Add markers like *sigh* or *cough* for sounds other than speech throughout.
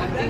Aquí,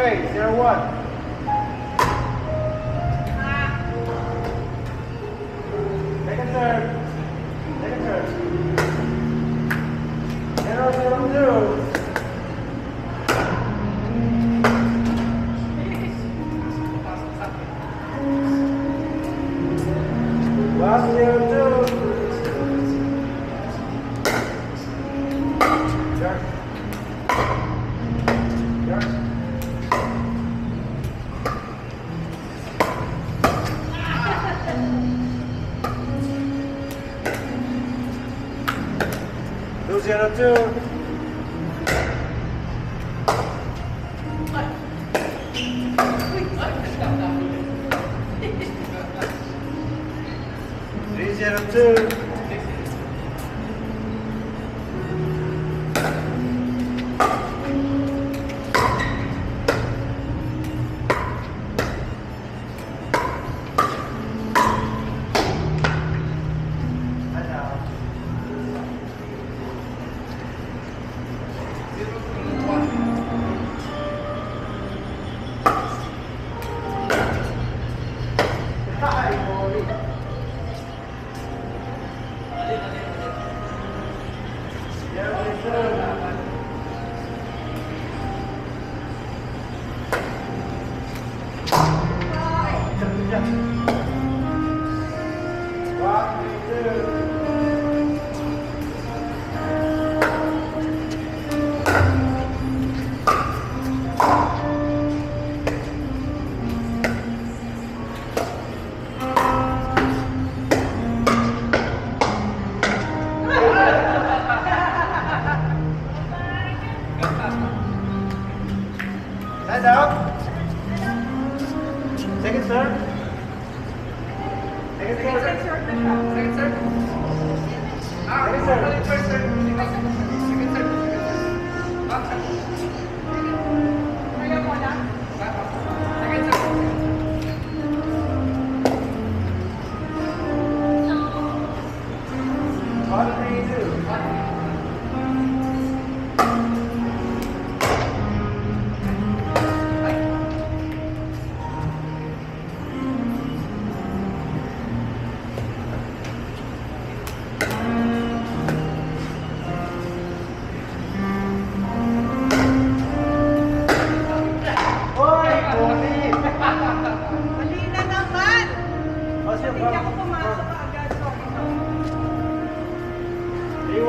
Okay, 0-1. Second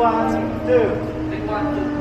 do? Tem quatro.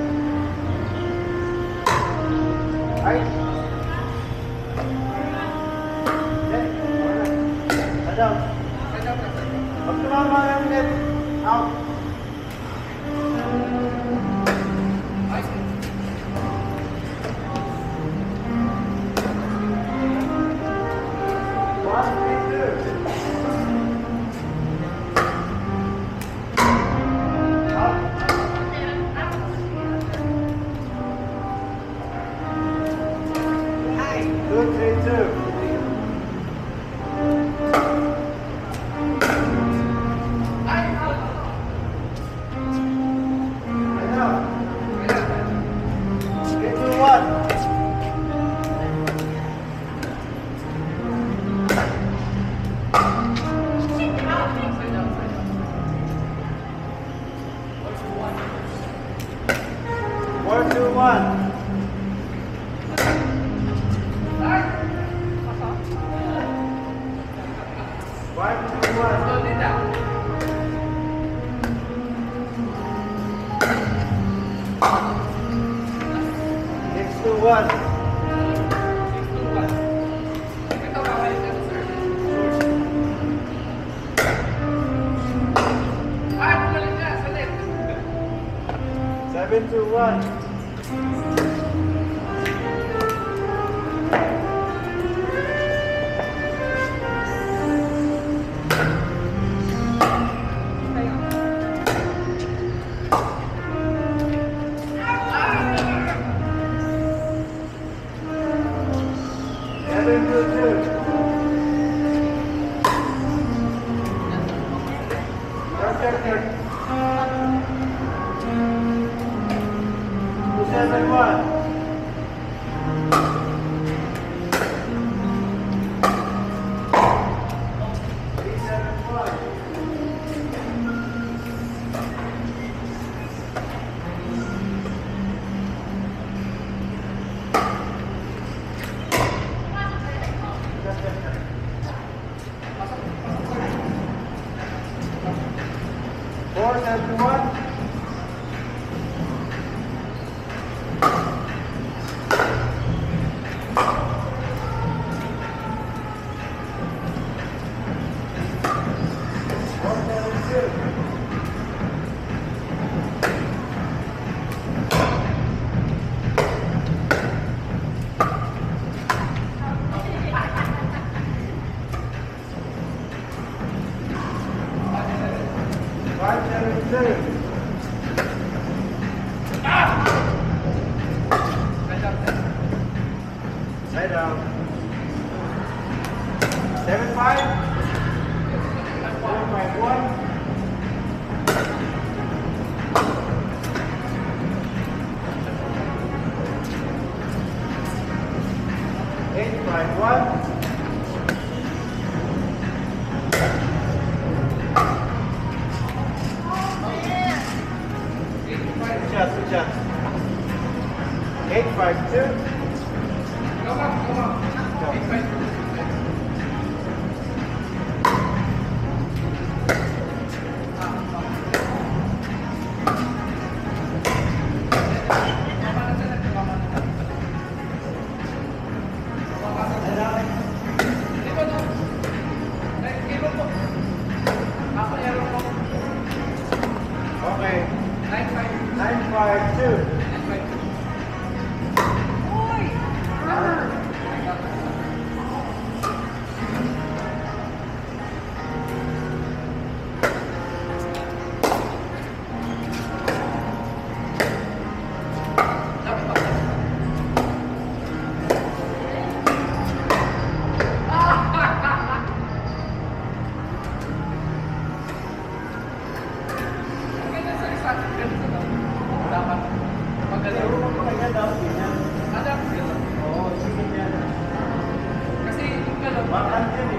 Makan dia di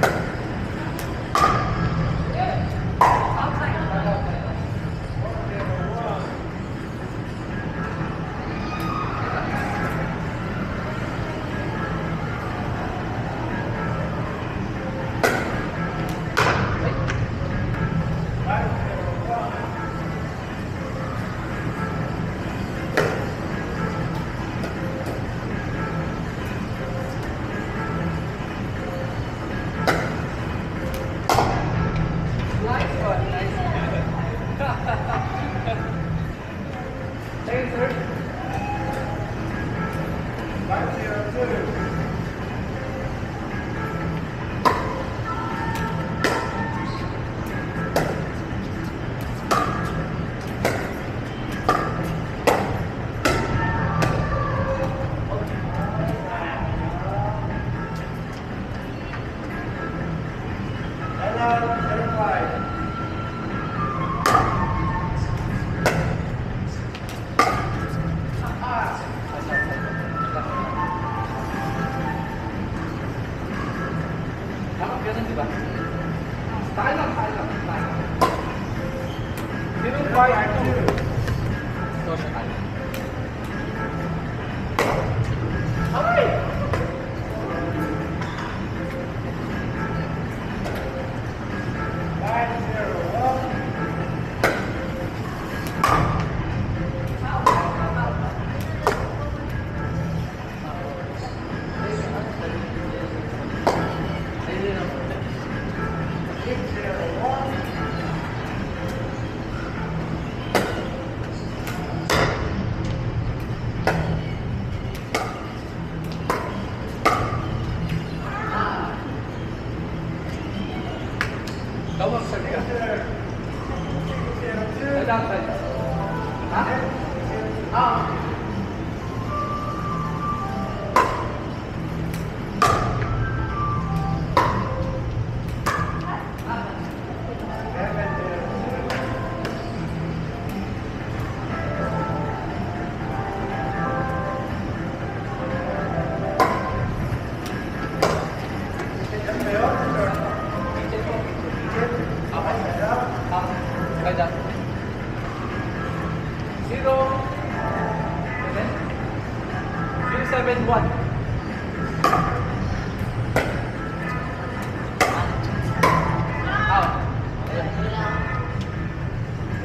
Five,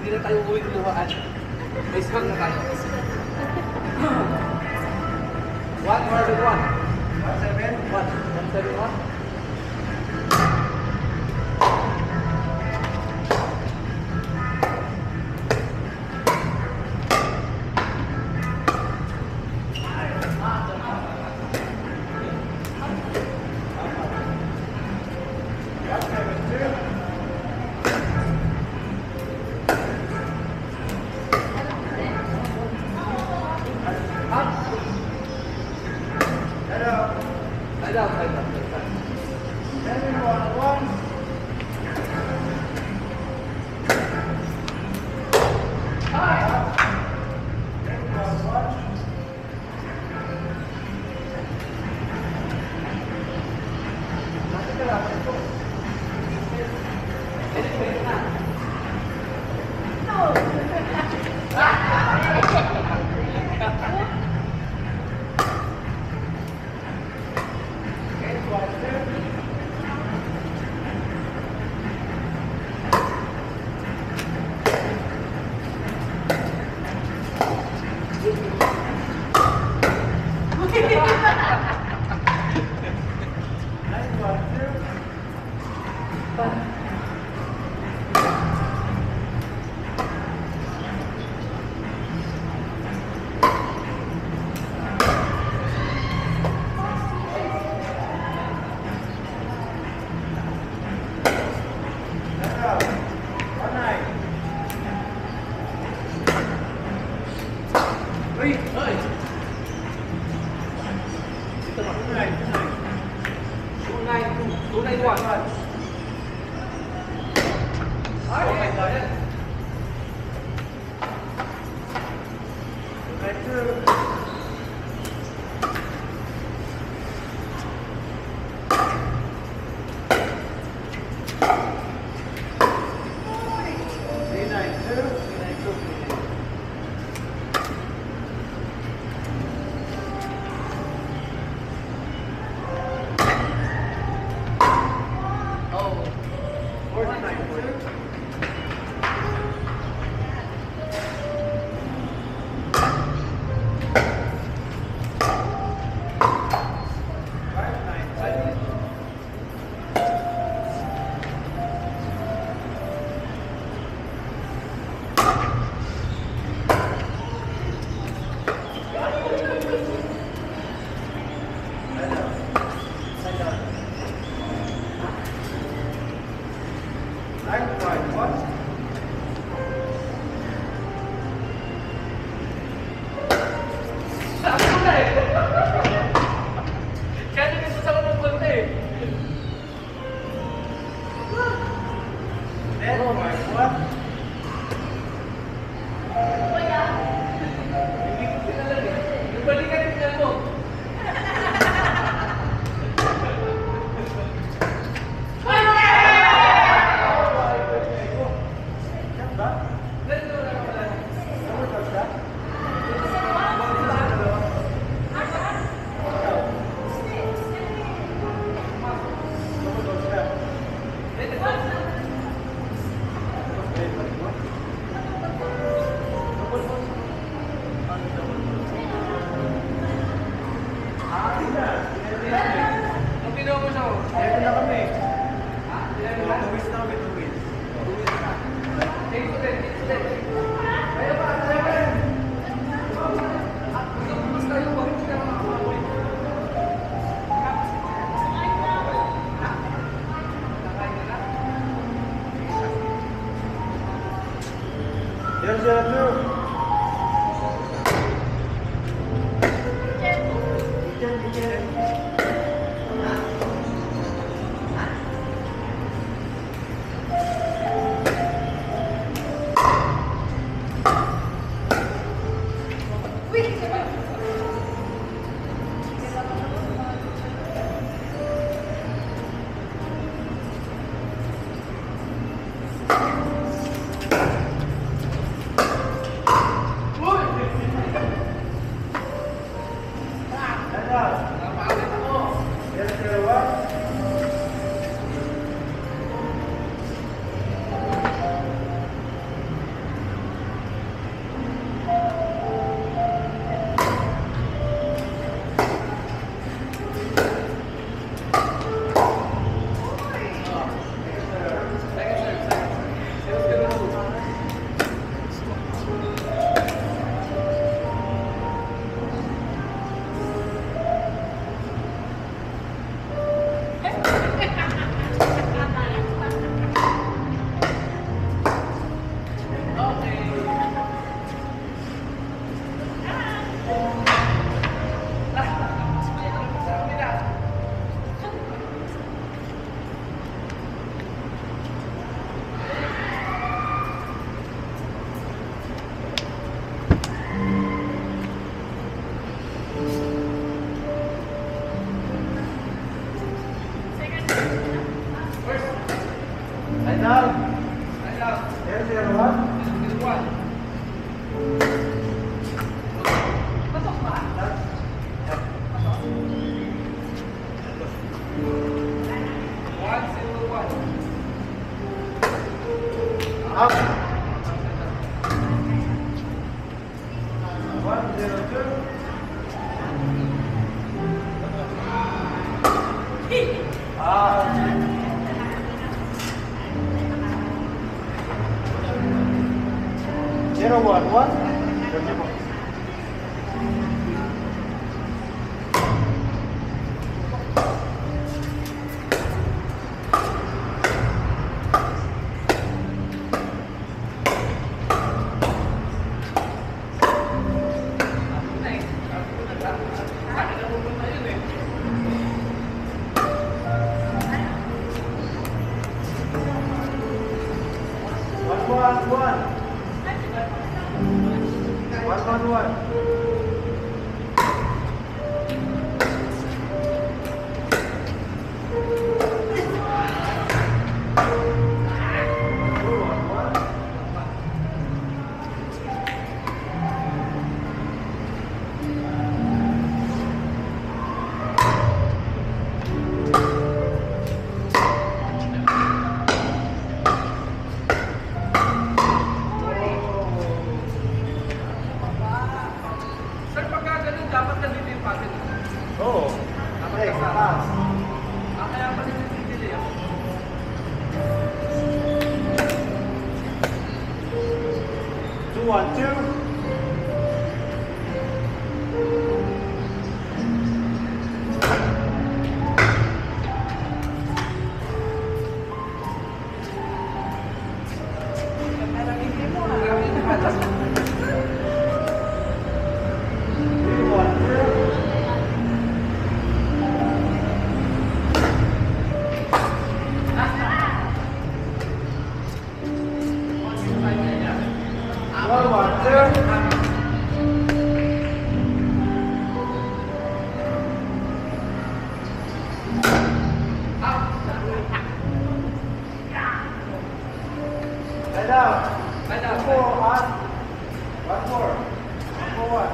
Hindi na tayo uwi luluhaan. Base bag na tayo. *laughs* One, one, one. One, seven, one. One, seven, one. Gracias. tôi bảo này số này số này gọi là số này gọi đấy like, what? Madam. Madam. Four on. One more. Four what?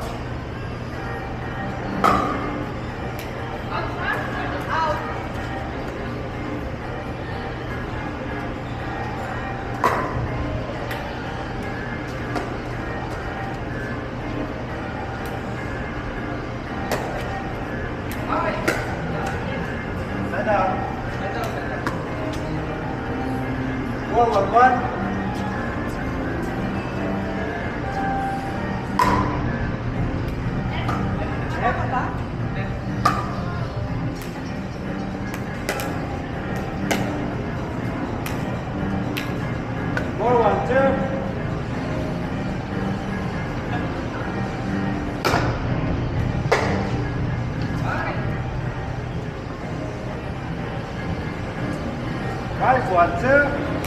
Five, one, two.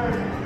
Amen.